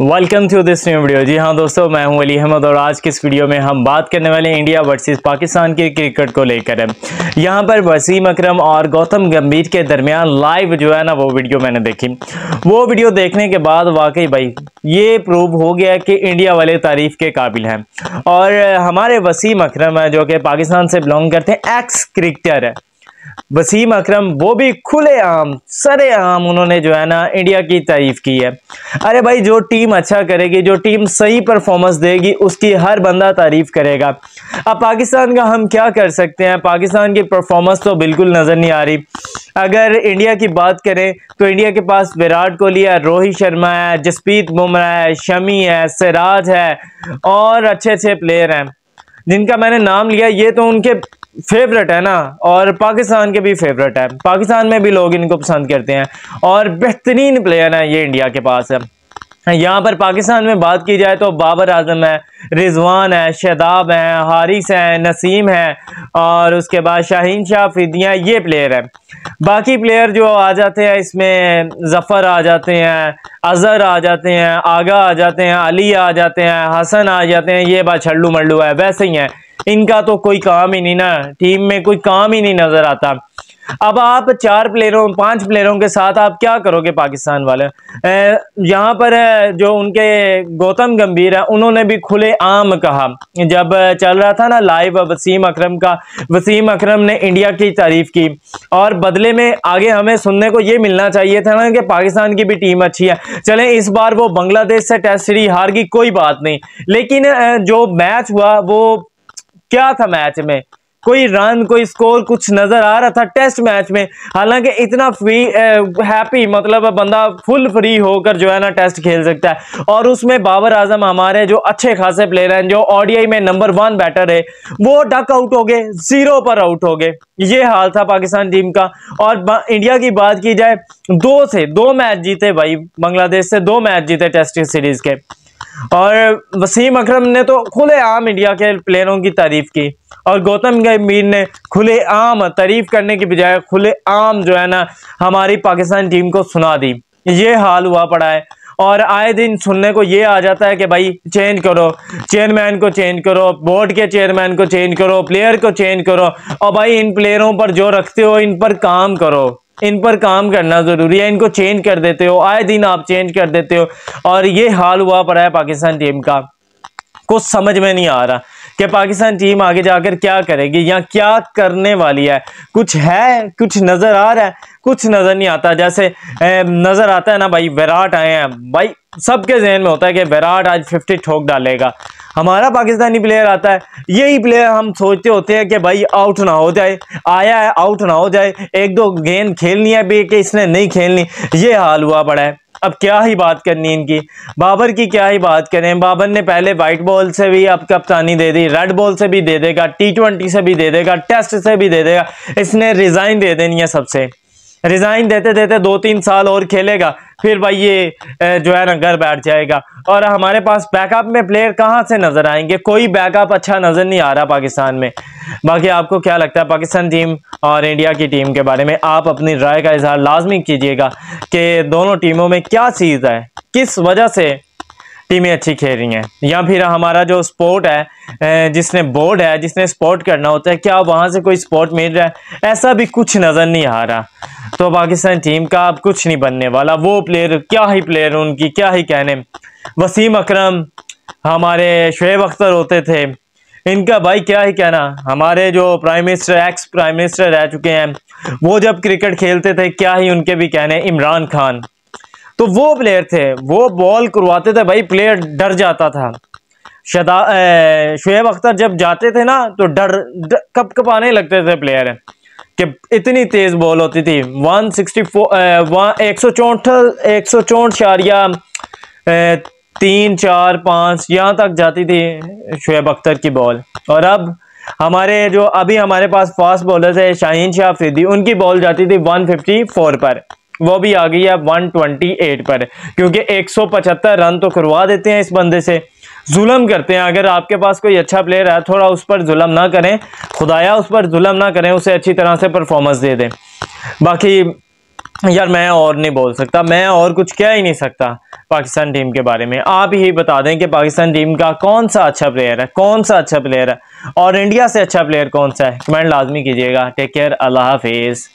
Welcome to this new video जी हाँ दोस्तों, मैं हूँ अली अहमद और आज की इस वीडियो में हम बात करने वाले इंडिया वर्सेस पाकिस्तान के क्रिकेट को लेकर। है यहाँ पर वसीम अकरम और गौतम गंभीर के दरमियान लाइव जो है ना, वो वीडियो मैंने देखी। वो वीडियो देखने के बाद वाकई भाई, ये प्रूव हो गया कि इंडिया वाले तारीफ़ के काबिल हैं। और हमारे वसीम अकरम है जो कि पाकिस्तान से बिलोंग करते हैं एक्स क्रिकेटर है। वसीम अकरम, वो भी खुले आम सरे आम उन्होंने जो है ना इंडिया की तारीफ़ की है। अरे भाई, जो टीम अच्छा करेगी, जो टीम सही परफॉर्मेंस देगी, उसकी हर बंदा तारीफ़ करेगा। अब पाकिस्तान का हम क्या कर सकते हैं? पाकिस्तान की परफॉर्मेंस तो बिल्कुल नज़र नहीं आ रही। अगर इंडिया की बात करें तो इंडिया के पास विराट कोहली है, रोहित शर्मा है, जसप्रीत बुमराह है, शमी है, सिराज है, और अच्छे अच्छे प्लेयर हैं। जिनका मैंने नाम लिया, ये तो उनके फेवरेट है ना? और पाकिस्तान के भी फेवरेट है। पाकिस्तान में भी लोग इनको पसंद करते हैं। और बेहतरीन प्लेयर है ये इंडिया के पास। है यहाँ पर पाकिस्तान में बात की जाए तो बाबर आज़म है, रिजवान है शदाब है, हारिस है, नसीम है, और उसके बाद शाहीन शाह फिदिया ये प्लेयर है। बाकी प्लेयर जो आ जाते हैं, इसमें जफ़र आ जाते हैं, अज़हर आ जाते हैं, आगा आ जाते हैं, अली आ जाते हैं, हसन आ जाते हैं, ये बात छल्लू मल्लू है, वैसे ही है। इनका तो कोई काम ही नहीं ना। टीम में कोई काम ही नहीं नज़र आता। अब आप चार प्लेयरों, पाँच प्लेयरों के साथ आप क्या करोगे पाकिस्तान वाले? यहाँ पर जो उनके गौतम गंभीर है, उन्होंने भी खुले आम कहा। जब चल रहा था ना लाइव वसीम अकरम का, वसीम अकरम ने इंडिया की तारीफ़ की। और बदले में आगे हमें सुनने को ये मिलना चाहिए था ना कि पाकिस्तान की भी टीम अच्छी है। चले, इस बार वो बांग्लादेश से टेस्ट सीरीज़ हार की कोई बात नहीं। लेकिन जो मैच हुआ, वो क्या था मैच में? कोई रन कोई स्कोर कुछ नज़र आ रहा था टेस्ट मैच में? हालाँकि इतना फ्री हैप्पी मतलब बंदा फुल फ्री होकर जो है ना टेस्ट खेल सकता है। और उसमें बाबर आज़म हमारे जो अच्छे खासे प्लेयर हैं, जो ओडीआई में नंबर वन बैटर है, वो डक आउट हो गए ज़ीरो पर आउट हो गए। ये हाल था पाकिस्तान टीम का। और इंडिया की बात की जाए, दो से, दो मैच जीते भाई, बांग्लादेश से दो मैच जीते टेस्ट सीरीज़ के। और वसीम अकरम ने तो खुले आम इंडिया के प्लेयरों की तारीफ़ की और गौतम गंभीर ने खुले आम, तारीफ़ करने की बजाय खुले आम जो है ना हमारी पाकिस्तान टीम को सुना दी। ये हाल हुआ पड़ा है और आए दिन सुनने को ये आ जाता है कि भाई, चेंज करो, चेयरमैन को चेंज करो, बोर्ड के चेयरमैन को चेंज करो, प्लेयर को चेंज करो और भाई इन प्लेयरों पर जो रखते हो, इन पर काम करो। इन पर काम करना ज़रूरी है, इनको चेंज कर देते हो, आए दिन आप चेंज कर देते हो। और ये हाल हुआ पड़ा है पाकिस्तान टीम का। कुछ समझ में नहीं आ रहा कि पाकिस्तान टीम आगे जाकर क्या करेगी या क्या करने वाली है। कुछ है, कुछ नज़र आ रहा है, कुछ नज़र नहीं आता। जैसे नज़र आता है ना भाई, विराट आए हैं। भाई, सबके जहन में होता है कि विराट आज फिफ्टी ठोक डालेगा। हमारा पाकिस्तानी प्लेयर आता है। यही प्लेयर हम सोचते होते हैं कि भाई आउट ना हो जाए। आया है आउट ना हो जाए। एक दो गेंद खेलनी है भी कि इसने नहीं खेलनी। ये हाल हुआ पड़ा है। अब क्या ही बात करनी इनकी। बाबर की क्या ही बात करें। बाबर ने पहले वाइट बॉल से भी अब कप्तानी दे दी। रेड बॉल से भी दे देगा। टी ट्वेंटी से भी दे देगा। टेस्ट से भी दे देगा। इसने रिजाइन दे देनी है सबसे। रिजाइन देते देते दो तीन साल और खेलेगा। फिर भाई ये जो है ना, घर बैठ जाएगा। और हमारे पास बैकअप में प्लेयर कहाँ से नज़र आएँगे? कोई बैकअप अच्छा नज़र नहीं आ रहा पाकिस्तान में। बाकी आपको क्या लगता है पाकिस्तान टीम और इंडिया की टीम के बारे में? आप अपनी राय का इजहार लाजमी कीजिएगा कि दोनों टीमों में क्या चीज़ है? किस वजह से टीमें अच्छी खेल रही हैं? या फिर हमारा जो स्पोर्ट है जिसने बोर्ड है, जिसने स्पोर्ट करना होता है, क्या वहाँ से कोई स्पोर्ट मिल रहा है? ऐसा भी कुछ नज़र नहीं आ रहा। तो पाकिस्तान टीम का अब कुछ नहीं बनने वाला। वो प्लेयर क्या ही प्लेयर उनकी क्या ही कहने। वसीम अकरम हमारे शुएब अख्तर होते थे। इनका भाई क्या ही कहना। हमारे जो prime minister ex prime minister रह चुके हैं वो जब क्रिकेट खेलते थे क्या ही उनके भी कहने इमरान खान। तो वो प्लेयर थे वो बॉल करवाते थे भाई प्लेयर डर जाता था। शदा शुएब अख्तर जब जाते थे ना तो डर, डर कप कपाने लगते थे प्लेयर कि इतनी तेज बॉल होती थी। वन सिक्सटी फोर एक सौ चौंठ एक सौ चौंठ शारिया तीन, चार, पाँच, यहाँ तक जाती थी शुएब अख्तर की बॉल और अब हमारे जो, अभी हमारे पास फास्ट बॉलर है, शाहीन शाह अफरीदी, उनकी बॉल जाती थी 154 पर। वो भी आ गई है 128 पर, क्योंकि 175 रन तो करवा देते हैं इस बंदे से। जुल्म करते हैं। अगर आपके पास कोई अच्छा प्लेयर है, थोड़ा उस पर जुलम ना करें। खुदाया उस पर जुलम ना करें, उसे अच्छी तरह से परफॉर्मेंस दे दें। बाकी, यार मैं और नहीं बोल सकता। मैं और कुछ कह ही नहीं सकता पाकिस्तान टीम के बारे में। आप ही बता दें कि पाकिस्तान टीम का कौन सा अच्छा प्लेयर है, कौन सा अच्छा प्लेयर है? और इंडिया से अच्छा प्लेयर कौन सा है? कमेंट लाजमी कीजिएगा। टेक केयर अल्लाह हाफिज़।